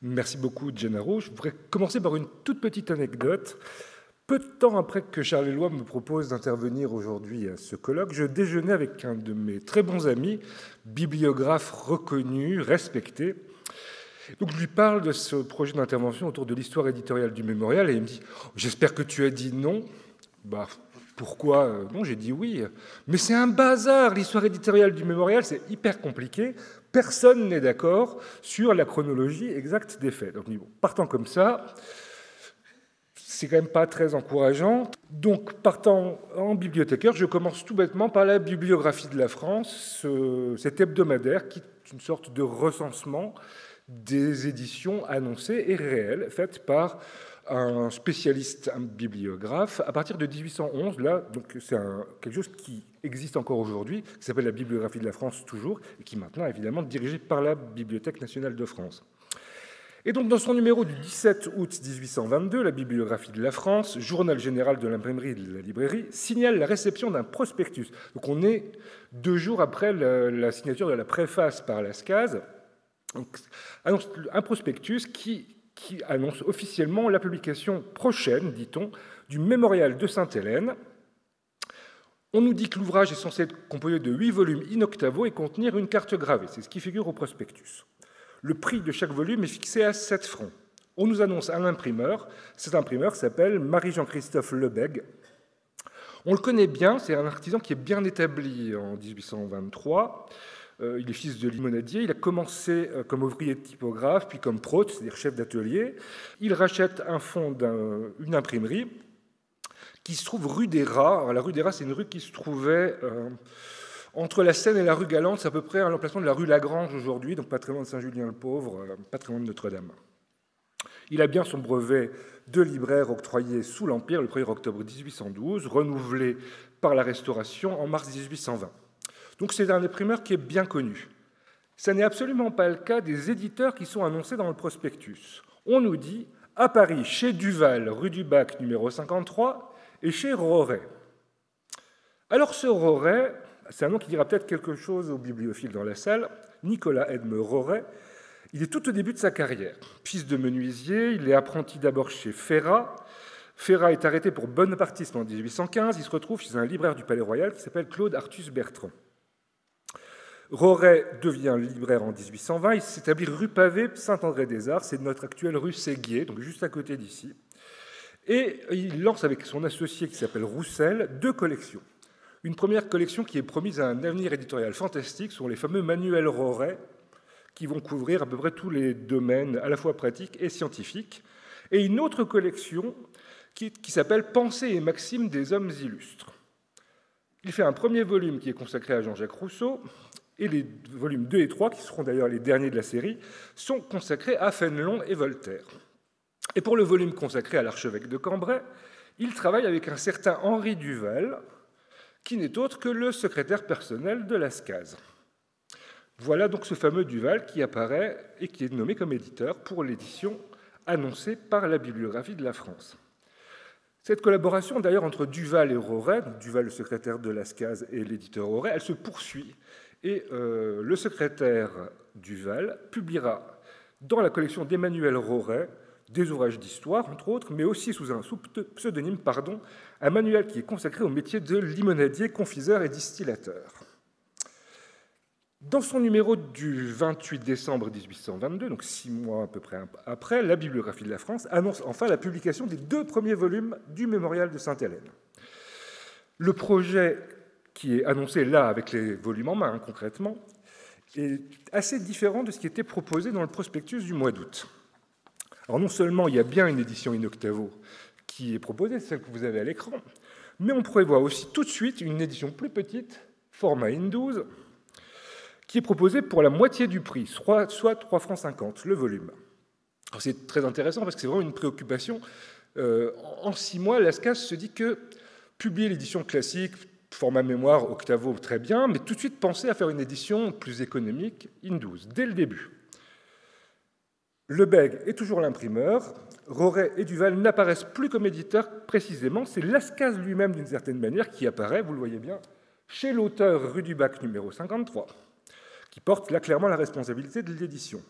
Merci beaucoup, Gennaro. Je voudrais commencer par une toute petite anecdote. Peu de temps après que Charles Éloi me propose d'intervenir aujourd'hui à ce colloque, je déjeunais avec un de mes très bons amis, bibliographe reconnu, respecté. Donc je lui parle de ce projet d'intervention autour de l'histoire éditoriale du mémorial et il me dit J'espère que tu as dit non. Bah, pourquoi Non, j'ai dit oui. Mais c'est un bazar, l'histoire éditoriale du mémorial, c'est hyper compliqué. Personne n'est d'accord sur la chronologie exacte des faits. Donc, partant comme ça, c'est quand même pas très encourageant. Donc, partant en bibliothécaire, je commence tout bêtement par la bibliographie de la France, cet hebdomadaire qui est une sorte de recensement des éditions annoncées et réelles, faites par un spécialiste, un bibliographe, à partir de 1811. Là, donc c'est quelque chose qui existe encore aujourd'hui, qui s'appelle la bibliographie de la France toujours, et qui maintenant est évidemment dirigée par la Bibliothèque nationale de France. Et donc, dans son numéro du 17 août 1822, la Bibliographie de la France, journal général de l'imprimerie et de la librairie, signale la réception d'un prospectus. Donc, on est deux jours après la, signature de la préface par la SCAS. annonce un prospectus qui annonce officiellement la publication prochaine, dit-on, du mémorial de Sainte-Hélène. On nous dit que l'ouvrage est censé être composé de huit volumes in octavo et contenir une carte gravée. C'est ce qui figure au prospectus. Le prix de chaque volume est fixé à 7 francs. On nous annonce un imprimeur. Cet imprimeur s'appelle Marie-Jean-Christophe Lebègue. On le connaît bien, c'est un artisan qui est bien établi en 1823. Euh, il est fils de limonadier. Il a commencé euh, comme ouvrier typographe, puis comme prote, c'est-à-dire chef d'atelier. Il rachète un fonds d'une imprimerie qui se trouve rue des Rats. la rue des Rats, c'est une rue qui se trouvait euh, entre la Seine et la rue Galante, c'est à peu près à l'emplacement de la rue Lagrange aujourd'hui, donc pas très loin de Saint-Julien-le-Pauvre, euh, de Notre-Dame. Il a bien son brevet de libraire octroyé sous l'Empire le 1er octobre 1812, renouvelé par la Restauration en mars 1820. Donc c'est un imprimeur qui est bien connu. Ce n'est absolument pas le cas des éditeurs qui sont annoncés dans le prospectus. On nous dit à Paris, chez Duval, rue du Bac numéro 53, et chez Roret. Alors ce Roret, c'est un nom qui dira peut-être quelque chose aux bibliophiles dans la salle. Nicolas Edme Roret, il est tout au début de sa carrière. Fils de menuisier, il est apprenti d'abord chez Ferrat. Ferrat est arrêté pour bonapartisme en 1815. Il se retrouve chez un libraire du Palais Royal qui s'appelle Claude Artus Bertrand. Roret devient libraire en 1820. Il s'établit rue Pavé, Saint-André-des-Arts. C'est notre actuelle rue Séguier, donc juste à côté d'ici. Et il lance avec son associé qui s'appelle Roussel deux collections. Une première collection qui est promise à un avenir éditorial fantastique sont les fameux manuels Roret, qui vont couvrir à peu près tous les domaines à la fois pratiques et scientifiques, et une autre collection qui, s'appelle Pensées et maximes des hommes illustres. Il fait un premier volume qui est consacré à Jean-Jacques Rousseau, et les volumes 2 et 3, qui seront d'ailleurs les derniers de la série, sont consacrés à Fénelon et Voltaire. Et pour le volume consacré à l'archevêque de Cambrai, il travaille avec un certain Henri Duval, qui n'est autre que le secrétaire personnel de la SCAS. Voilà donc ce fameux Duval qui apparaît et qui est nommé comme éditeur pour l'édition annoncée par la Bibliographie de la France. Cette collaboration d'ailleurs entre Duval et Roret, Duval le secrétaire de la SCAS et l'éditeur Roret, elle se poursuit et euh, le secrétaire Duval publiera dans la collection d'Emmanuel Roret des ouvrages d'histoire, entre autres, mais aussi sous un pseudonyme, pardon, un manuel qui est consacré au métier de limonadier, confiseur et distillateur. Dans son numéro du 28 décembre 1822, donc six mois à peu près après, la Bibliographie de la France annonce enfin la publication des deux premiers volumes du Mémorial de Sainte-Hélène. Le projet qui est annoncé là avec les volumes en main, hein, concrètement, est assez différent de ce qui était proposé dans le prospectus du mois d'août. Alors non seulement il y a bien une édition in octavo qui est proposée, celle que vous avez à l'écran, mais on prévoit aussi tout de suite une édition plus petite, format in 12, qui est proposée pour la moitié du prix, soit 3 francs 50 le volume. C'est très intéressant parce que c'est vraiment une préoccupation. Euh, en six mois, l'ASCAS se dit que publier l'édition classique, format mémoire, octavo, très bien, mais tout de suite penser à faire une édition plus économique, in 12, dès le début. Lebègue est toujours l'imprimeur. Roret et Duval n'apparaissent plus comme éditeurs précisément. C'est Lascaz lui-même, d'une certaine manière, qui apparaît, vous le voyez bien, chez l'auteur rue du Bac numéro 53, qui porte là clairement la responsabilité de l'édition.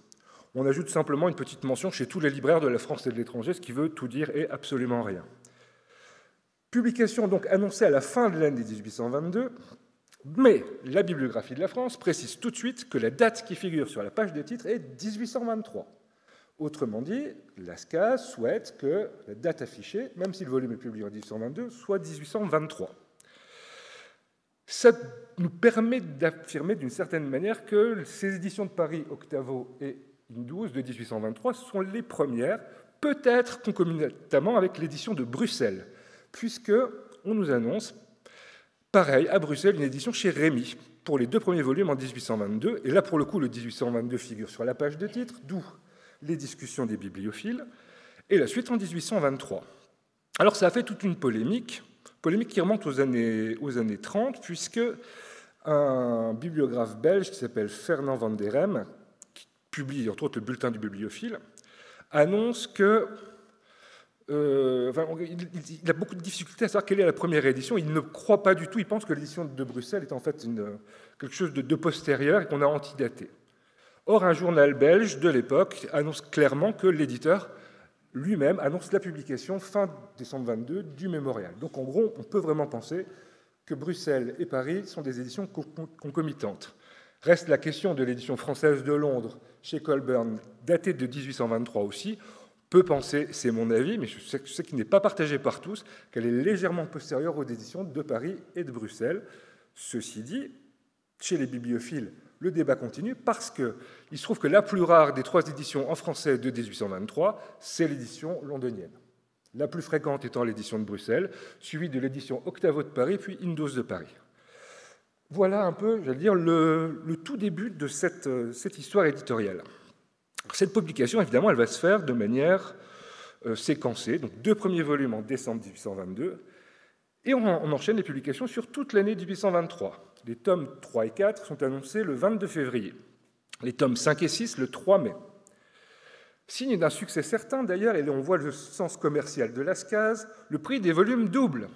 On ajoute simplement une petite mention chez tous les libraires de la France et de l'étranger, ce qui veut tout dire et absolument rien. Publication donc annoncée à la fin de l'année 1822, mais la bibliographie de la France précise tout de suite que la date qui figure sur la page des titres est 1823. Autrement dit, Lascaz souhaite que la date affichée, même si le volume est publié en 1822, soit 1823. Ça nous permet d'affirmer d'une certaine manière que ces éditions de Paris, Octavo et Indus de 1823 sont les premières, peut-être concomitamment avec l'édition de Bruxelles, puisque on nous annonce, pareil, à Bruxelles, une édition chez Rémy pour les deux premiers volumes en 1822. Et là, pour le coup, le 1822 figure sur la page de titre, d'où les discussions des bibliophiles, et la suite en 1823. Alors ça a fait toute une polémique Polémique qui remonte aux années, aux années 30, puisque un bibliographe belge qui s'appelle Fernand van der Rem, qui publie entre autres le bulletin du bibliophile, annonce que euh, il, a beaucoup de difficultés à savoir quelle est la première édition. Il ne croit pas du tout. Il pense que l'édition de Bruxelles est en fait quelque chose de, de, postérieur et qu'on a antidaté. Or, un journal belge de l'époque annonce clairement que l'éditeur lui-même annonce la publication fin décembre 22 du mémorial. Donc en gros, on peut vraiment penser que Bruxelles et Paris sont des éditions concomitantes. Reste la question de l'édition française de Londres chez Colburn, datée de 1823 aussi. Peut penser, c'est mon avis, mais je sais, sais qu'il n'est pas partagé par tous, qu'elle est légèrement postérieure aux éditions de Paris et de Bruxelles. Ceci dit, chez les bibliophiles, le débat continue parce qu'il se trouve que la plus rare des trois éditions en français de 1823, c'est l'édition londonienne. La plus fréquente étant l'édition de Bruxelles, suivie de l'édition Octavo de Paris, puis Indos de Paris. Voilà un peu, j'allais dire, le, tout début de cette, cette, histoire éditoriale. Cette publication, évidemment, elle va se faire de manière euh, séquencée, donc deux premiers volumes en décembre 1822, et on, on enchaîne les publications sur toute l'année 1823. Les tomes 3 et 4 sont annoncés le 22 février. Les tomes 5 et 6 le 3 mai. Signe d'un succès certain d'ailleurs, et on voit le sens commercial de Lascaz, le prix des volumes double,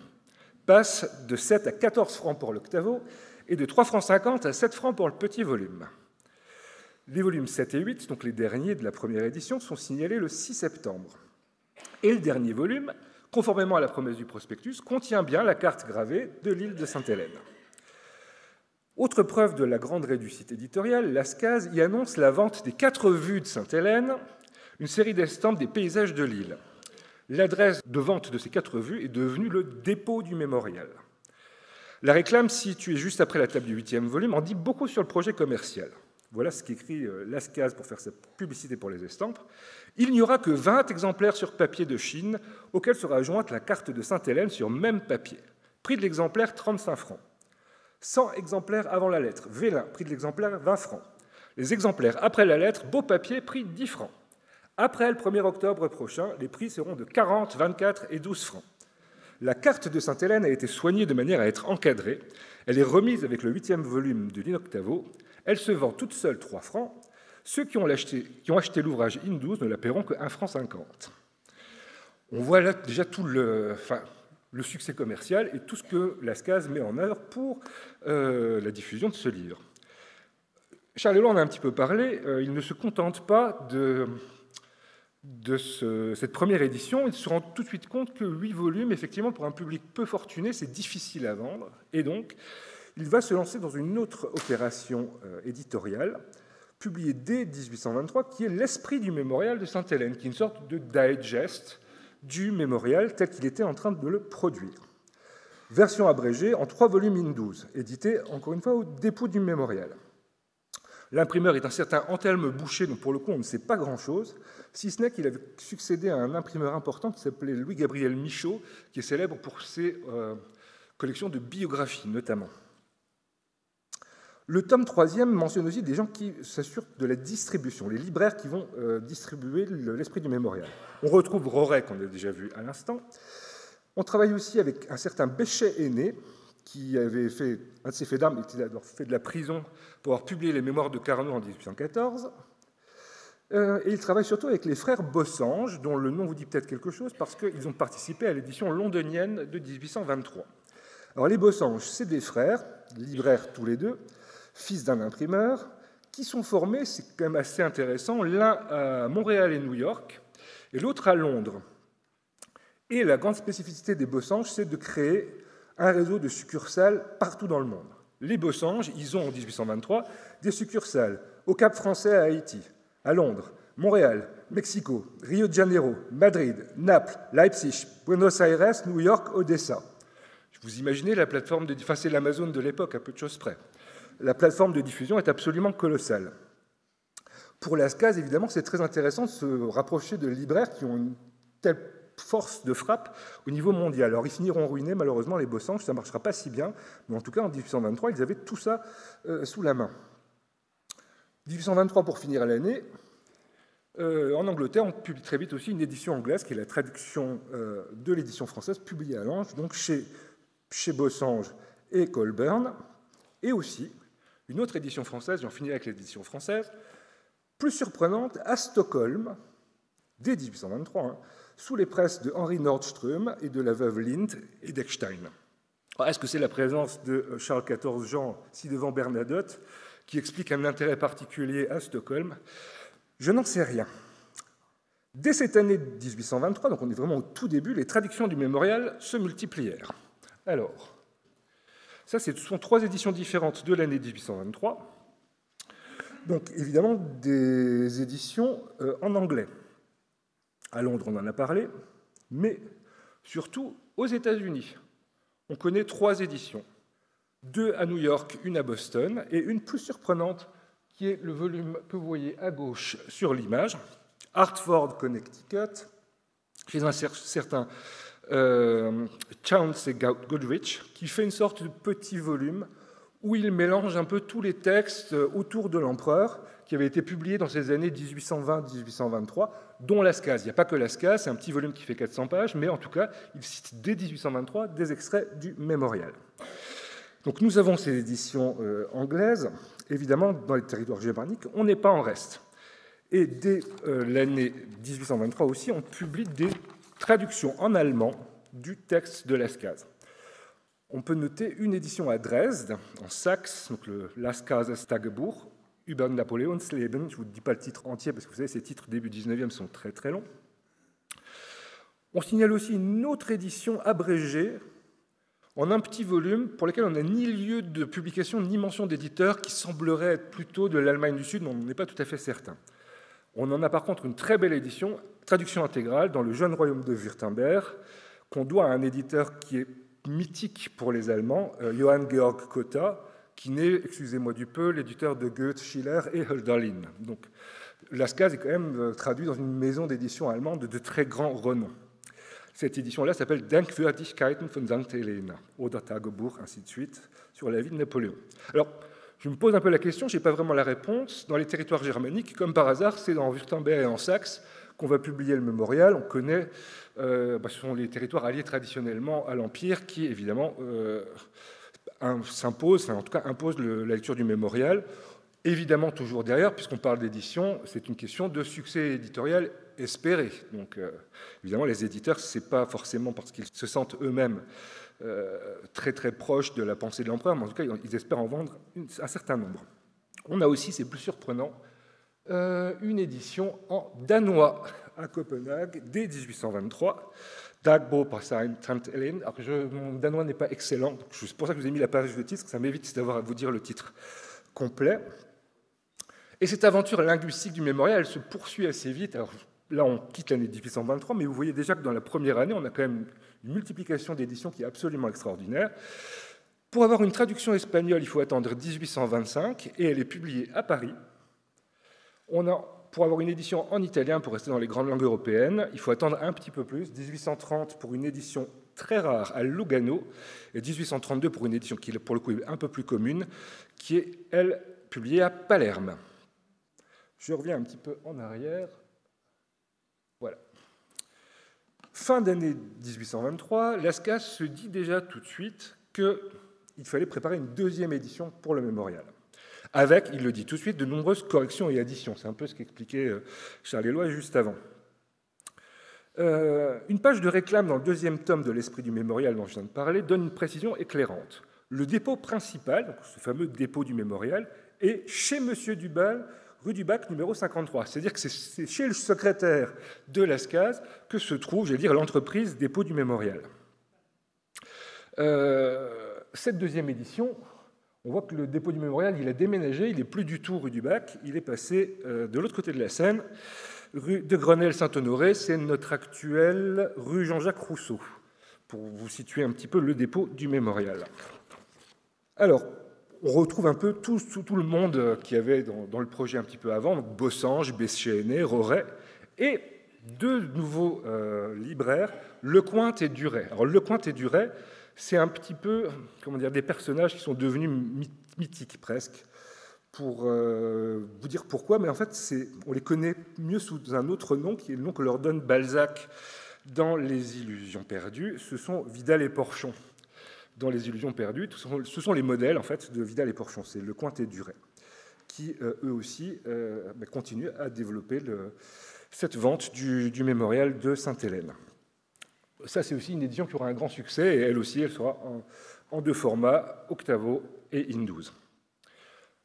passe de 7 à 14 francs pour l'octavo et de 3 francs 50 à 7 francs pour le petit volume. Les volumes 7 et 8, donc les derniers de la première édition, sont signalés le 6 septembre. Et le dernier volume, conformément à la promesse du prospectus, contient bien la carte gravée de l'île de Sainte-Hélène. Autre preuve de la grande réussite éditoriale, Lascaz y annonce la vente des quatre vues de Sainte-Hélène, une série d'estampes des paysages de l'île. L'adresse de vente de ces quatre vues est devenue le dépôt du mémorial. La réclame, située juste après la table du huitième volume, en dit beaucoup sur le projet commercial. Voilà ce qu'écrit euh, Lascaz pour faire sa publicité pour les estampes. Il n'y aura que 20 exemplaires sur papier de Chine, auxquels sera jointe la carte de Sainte-Hélène sur même papier. Prix de l'exemplaire 35 francs. 100 exemplaires avant la lettre, Vélin, prix de l'exemplaire 20 francs. Les exemplaires après la lettre, beau papier, prix 10 francs. Après le 1er octobre prochain, les prix seront de 40, 24 et 12 francs. La carte de Sainte-Hélène a été soignée de manière à être encadrée. Elle est remise avec le huitième volume de l'Inoctavo. Elle se vend toute seule 3 francs. Ceux qui ont, acheté, l'ouvrage Indus ne la paieront que 1 franc 50. On voit là déjà tout le, le succès commercial et tout ce que Lascaz met en œuvre pour euh, la diffusion de ce livre. Charles Eloi en a un petit peu parlé, euh, il ne se contente pas de, de ce, cette première édition, il se rend tout de suite compte que huit volumes, effectivement, pour un public peu fortuné, c'est difficile à vendre, et donc il va se lancer dans une autre opération euh, éditoriale, publiée dès 1823, qui est L'Esprit du mémorial de Sainte-Hélène, qui est une sorte de digest du mémorial tel qu'il était en train de le produire. Version abrégée en trois volumes in 12, édité encore une fois au dépôt du mémorial. L'imprimeur est un certain Antelme Boucher, donc pour le coup on ne sait pas grand-chose, si ce n'est qu'il avait succédé à un imprimeur important qui s'appelait Louis-Gabriel Michaud, qui est célèbre pour ses euh, collections de biographies notamment. Le tome troisième mentionne aussi des gens qui s'assurent de la distribution, les libraires qui vont euh, distribuer l'esprit du mémorial. On retrouve Roret, qu'on a déjà vu à l'instant. On travaille aussi avec un certain Béchet aîné, qui avait fait, un de ses faits d'armes, il a fait de la prison pour avoir publié les mémoires de Carnot en 1814. Euh, et il travaille surtout avec les frères Bossange, dont le nom vous dit peut-être quelque chose, parce qu'ils ont participé à l'édition londonienne de 1823. Alors les Bossange, c'est des frères, libraires tous les deux, fils d'un imprimeur, qui sont formés, c'est quand même assez intéressant, l'un à Montréal et New York, et l'autre à Londres. Et la grande spécificité des Bossanges, c'est de créer un réseau de succursales partout dans le monde. Les Bossanges, ils ont en 1823 des succursales au Cap français à Haïti, à Londres, Montréal, Mexico, Rio de Janeiro, Madrid, Naples, Leipzig, Buenos Aires, New York, Odessa. Vous imaginez la plateforme de... Enfin, c'est l'Amazon de l'époque, à peu de choses près. La plateforme de diffusion est absolument colossale. Pour l'ASCAS, évidemment, c'est très intéressant de se rapprocher de libraires qui ont une telle force de frappe au niveau mondial. Alors, ils finiront ruinés, malheureusement, les Bossanges, ça ne marchera pas si bien, mais en tout cas, en 1823, ils avaient tout ça euh, sous la main. 1823, pour finir l'année, euh, en Angleterre, on publie très vite aussi une édition anglaise qui est la traduction euh, de l'édition française publiée à Lange, donc chez, chez Bossange et Colburn, et aussi une autre édition française, j'en finirai avec l'édition française, plus surprenante, à Stockholm, dès 1823, hein, sous les presses de Henri Nordström et de la veuve Lind et d'Eckstein. Est-ce que c'est la présence de euh, Charles XIV Jean ci-devant Bernadotte qui explique un intérêt particulier à Stockholm? Je n'en sais rien. Dès cette année 1823, donc on est vraiment au tout début, les traductions du mémorial se multiplièrent. Alors, ça, ce sont trois éditions différentes de l'année 1823. Donc, évidemment, des éditions euh, en anglais. À Londres, on en a parlé, mais surtout aux États-Unis. On connaît trois éditions. Deux à New York, une à Boston, et une plus surprenante qui est le volume que vous voyez à gauche sur l'image, Hartford, Connecticut, chez un certain euh, Chauncey Goodrich, qui fait une sorte de petit volume où il mélange un peu tous les textes autour de l'empereur qui avaient été publiés dans ces années 1820-1823, dont Lascaz. Il n'y a pas que Lascaz, c'est un petit volume qui fait 400 pages, mais en tout cas, il cite dès 1823 des extraits du mémorial. Donc nous avons ces éditions euh, anglaises. Évidemment, dans les territoires germaniques, on n'est pas en reste. Et dès euh, l'année 1823 aussi, on publie des traductions en allemand du texte de Lascaz. On peut noter une édition à Dresde, en Saxe, donc le Lascazes Tagebuch, über Napoleonsleben. Je ne vous dis pas le titre entier parce que vous savez, ces titres début 19e sont très très longs. On signale aussi une autre édition abrégée en un petit volume pour lequel on n'a ni lieu de publication ni mention d'éditeur qui semblerait être plutôt de l'Allemagne du Sud, mais on n'est pas tout à fait certain. On en a par contre une très belle édition, traduction intégrale, dans le jeune royaume de Württemberg, qu'on doit à un éditeur qui est mythique pour les Allemands, euh, Johann Georg Cotta, qui n'est, excusez-moi du peu, l'éditeur de Goethe, Schiller et Hölderlin. Donc, Lascaz est quand même euh, traduit dans une maison d'édition allemande de très grand renom. Cette édition-là s'appelle Denkwürdigkeiten von St. Helena, oder Tagebuch, ainsi de suite, sur la vie de Napoléon. Alors, je me pose un peu la question, je n'ai pas vraiment la réponse. Dans les territoires germaniques, comme par hasard, c'est dans Württemberg et en Saxe qu'on va publier le mémorial. On connaît, euh, bah, ce sont les territoires alliés traditionnellement à l'Empire qui, évidemment, euh, s'imposent, enfin, en tout cas imposent la lecture du mémorial. Évidemment, toujours derrière, puisqu'on parle d'édition, c'est une question de succès éditorial espéré. Donc, euh, évidemment, les éditeurs, ce n'est pas forcément parce qu'ils se sentent eux-mêmes euh, très très proches de la pensée de l'empereur, mais en tout cas, ils espèrent en vendre un certain nombre. On a aussi, c'est plus surprenant, une édition en danois à Copenhague dès 1823. Dagbo Helen. Alors, je, mon danois n'est pas excellent, c'est pour ça que je vous ai mis la page de titre, ça m'évite d'avoir à vous dire le titre complet. Et cette aventure linguistique du mémorial, elle se poursuit assez vite. Alors, là, on quitte l'année 1823, mais vous voyez déjà que dans la première année, on a quand même une multiplication d'éditions qui est absolument extraordinaire. Pour avoir une traduction espagnole, il faut attendre 1825, et elle est publiée à Paris. Pour avoir une édition en italien, pour rester dans les grandes langues européennes, il faut attendre un petit peu plus, 1830 pour une édition très rare à Lugano, et 1832 pour une édition qui, pour le coup, est un peu plus commune, qui est, elle, publiée à Palerme. Je reviens un petit peu en arrière. Voilà. Fin d'année 1823, Lascas se dit déjà tout de suite qu'il fallait préparer une deuxième édition pour le mémorial. Avec, il le dit tout de suite, de nombreuses corrections et additions. C'est un peu ce qu'expliquait euh, Charles Éloi juste avant. Euh, une page de réclame dans le deuxième tome de l'Esprit du mémorial dont je viens de parler donne une précision éclairante. Le dépôt principal, ce fameux dépôt du mémorial, et chez Monsieur Dubal, rue du Bac numéro 53. C'est-à-dire que c'est chez le secrétaire de l'ASCAS que se trouve, j'allais dire, l'entreprise dépôt du mémorial. Euh, cette deuxième édition, on voit que le dépôt du mémorial, il a déménagé, il n'est plus du tout rue du Bac, il est passé euh, de l'autre côté de la Seine, rue de Grenelle-Saint-Honoré, c'est notre actuelle rue Jean-Jacques Rousseau, pour vous situer un petit peu le dépôt du mémorial. Alors, on retrouve un peu tout, le monde qui avait dans, le projet un petit peu avant, donc Bossange, Beschéné, Roret, et deux nouveaux euh, libraires, Lecointe et Duret. Alors Lecointe et Duret, c'est un petit peu, comment dire, des personnages qui sont devenus mythiques presque. Pour euh, vous dire pourquoi, mais en fait, on les connaît mieux sous un autre nom, qui est le nom que leur donne Balzac dans Les Illusions perdues. Ce sont Vidal et Porchon dans Les Illusions perdues. Ce sont les modèles en fait de Vidal et Porchon, c'est Le Cointe et Duret, qui euh, eux aussi bah, continuent à développer cette vente du, mémorial de Sainte-Hélène. Ça, c'est aussi une édition qui aura un grand succès, et elle aussi, elle sera en, deux formats, Octavo et In12.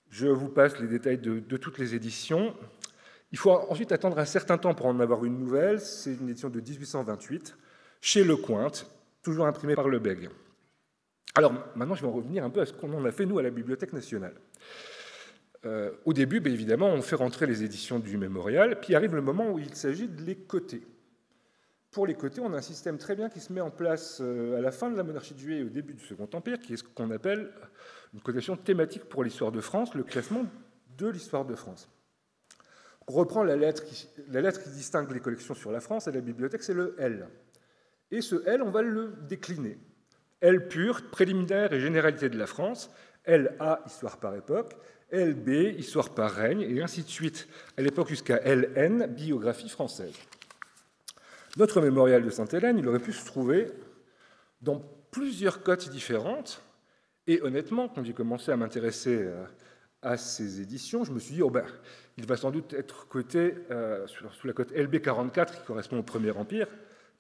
Je vous passe les détails de, toutes les éditions. Il faut ensuite attendre un certain temps pour en avoir une nouvelle. C'est une édition de 1828, chez Lecointe, toujours imprimée par Lebègue. Alors maintenant, je vais en revenir un peu à ce qu'on en a fait, nous, à la Bibliothèque nationale. Euh, au début, bien évidemment, on fait rentrer les éditions du mémorial, puis arrive le moment où il s'agit de les coter. Pour les coter, on a un système très bien qui se met en place euh, à la fin de la monarchie Juillet et au début du Second Empire, qui est ce qu'on appelle une cotation thématique pour l'histoire de France, le classement de l'histoire de France. On reprend la lettre, qui, la lettre qui distingue les collections sur la France et la bibliothèque, c'est le L. Et ce L, on va le décliner. L pur, préliminaire et généralité de la France, LA, histoire par époque, LB, histoire par règne, et ainsi de suite, à l'époque jusqu'à LN, biographie française. Notre mémorial de Sainte-Hélène, il aurait pu se trouver dans plusieurs cotes différentes, et honnêtement, quand j'ai commencé à m'intéresser euh, à ces éditions, je me suis dit, oh ben, il va sans doute être coté euh, sous la cote LB44, qui correspond au Premier Empire,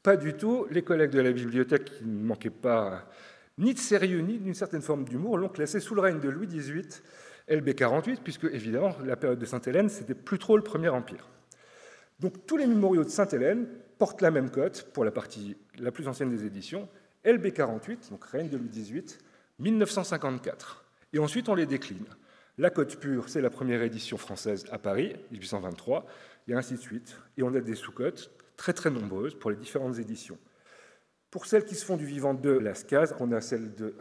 pas du tout. Les collègues de la bibliothèque, qui ne manquaient pas ni de sérieux, ni d'une certaine forme d'humour, l'ont classé sous le règne de Louis XVIII, LB48, puisque évidemment, la période de Sainte-Hélène, c'était plus trop le Premier Empire. Donc tous les mémoriaux de Sainte-Hélène portent la même cote pour la partie la plus ancienne des éditions, LB48, donc règne de Louis XVIII, 1954. Et ensuite, on les décline. La cote pure, c'est la première édition française à Paris, 1823, et ainsi de suite. Et on a des sous-cotes très très nombreuses pour les différentes éditions. Pour celles qui se font du vivant de Lascaz, on a celle de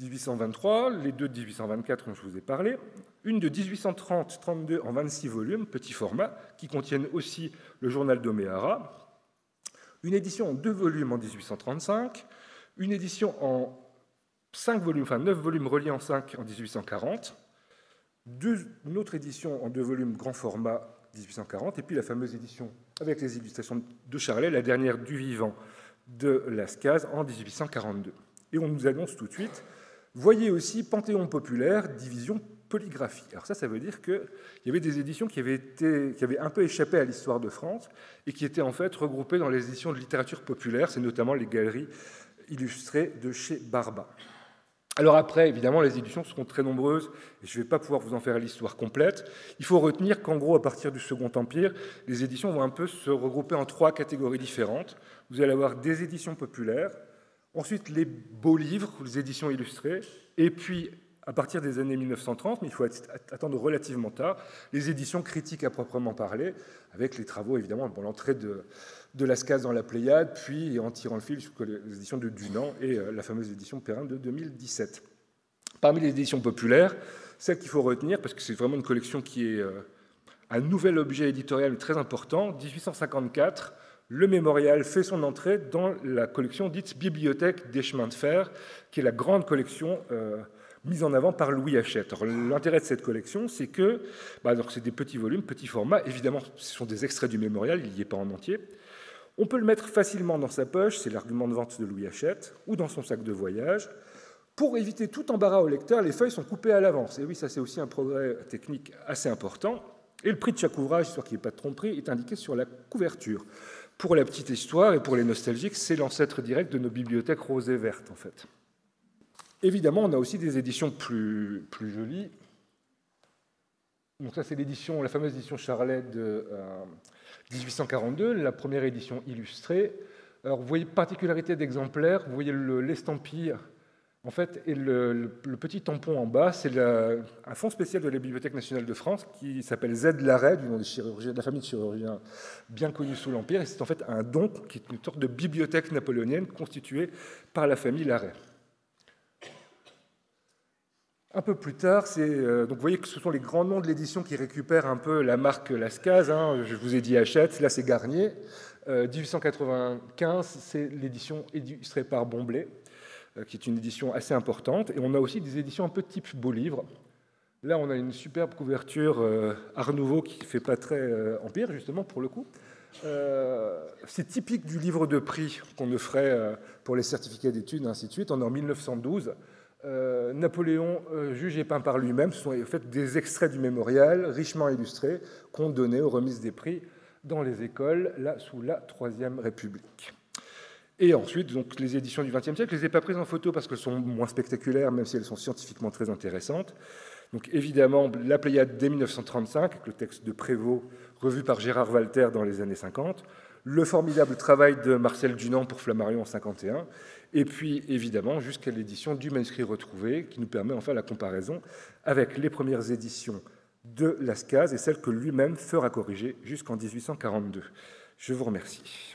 1823, les deux de 1824 dont je vous ai parlé, une de 1830-32 en 26 volumes, petit format, qui contiennent aussi le journal d'Oméhara, une édition en deux volumes en 1835, une édition en 5 volumes, enfin 9 volumes reliés en 5 en 1840, une autre édition en deux volumes grand format 1840, et puis la fameuse édition avec les illustrations de Charlet, la dernière du vivant de Lascaz en 1842. Et on nous annonce tout de suite, voyez aussi Panthéon populaire, division polygraphie. Alors ça, ça veut dire qu'il y avait des éditions qui avaient, été, qui avaient un peu échappé à l'histoire de France et qui étaient en fait regroupées dans les éditions de littérature populaire, c'est notamment les galeries illustrées de chez Barba. Alors après, évidemment, les éditions seront très nombreuses et je ne vais pas pouvoir vous en faire l'histoire complète. Il faut retenir qu'en gros, à partir du Second Empire, les éditions vont un peu se regrouper en trois catégories différentes. Vous allez avoir des éditions populaires, ensuite les beaux livres, les éditions illustrées, et puis à partir des années 1930, mais il faut attendre relativement tard, les éditions critiques à proprement parler, avec les travaux évidemment, l'entrée de, de Lascaz dans la Pléiade, puis en tirant le fil jusqu'aux éditions de Dunant et euh, la fameuse édition Perrin de 2017. Parmi les éditions populaires, celle qu'il faut retenir, parce que c'est vraiment une collection qui est euh, un nouvel objet éditorial très important, 1854, le mémorial fait son entrée dans la collection dite Bibliothèque des chemins de fer, qui est la grande collection euh, mise en avant par Louis Hachette. L'intérêt de cette collection, c'est que bah, c'est des petits volumes, petits formats. Évidemment, ce sont des extraits du mémorial, il n'y est pas en entier. On peut le mettre facilement dans sa poche, c'est l'argument de vente de Louis Hachette, ou dans son sac de voyage. Pour éviter tout embarras au lecteur, les feuilles sont coupées à l'avance. Et oui, ça c'est aussi un progrès technique assez important. Et le prix de chaque ouvrage, histoire qu'il n'y ait pas de tromperie, est indiqué sur la couverture. Pour la petite histoire et pour les nostalgiques, c'est l'ancêtre direct de nos bibliothèques roses et vertes, en fait. Évidemment, on a aussi des éditions plus, jolies. Donc ça, c'est l'édition, la fameuse édition Charlet de 1842, la première édition illustrée. Alors, vous voyez particularité d'exemplaire, vous voyez l'estampille en fait, et le, petit tampon en bas, c'est un fonds spécial de la Bibliothèque nationale de France qui s'appelle Z Larrey, du nom de, chirurgiens, de la famille de chirurgiens bien connus sous l'Empire. Et c'est en fait un don qui est une sorte de bibliothèque napoléonienne constituée par la famille Larrey. Un peu plus tard, euh, donc vous voyez que ce sont les grands noms de l'édition qui récupèrent un peu la marque Lascaz. Hein. je vous ai dit Hachette, là c'est Garnier. 1895, euh, c'est l'édition illustrée par Bomblé. Euh, qui est une édition assez importante. Et on a aussi des éditions un peu type beau livre. Là, on a une superbe couverture Art Nouveau qui fait pas très empire, justement, pour le coup. c'est typique du livre de prix qu'on offrait pour les certificats d'études, ainsi de suite. On est en 1912. Napoléon, juge et peint par lui-même, ce sont en fait des extraits du mémorial, richement illustrés, qu'on donnait aux remises des prix dans les écoles, sous la Troisième République. Et ensuite, donc, les éditions du XXe siècle, je ne les ai pas prises en photo parce qu'elles sont moins spectaculaires, même si elles sont scientifiquement très intéressantes. Donc évidemment, la Pléiade dès 1935, avec le texte de Prévost, revu par Gérard Walter dans les années 50, le formidable travail de Marcel Dunant pour Flammarion en 51, et puis évidemment jusqu'à l'édition du manuscrit retrouvé, qui nous permet enfin la comparaison avec les premières éditions de Lascaz et celles que lui-même fera corriger jusqu'en 1842. Je vous remercie.